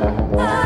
Uh-huh.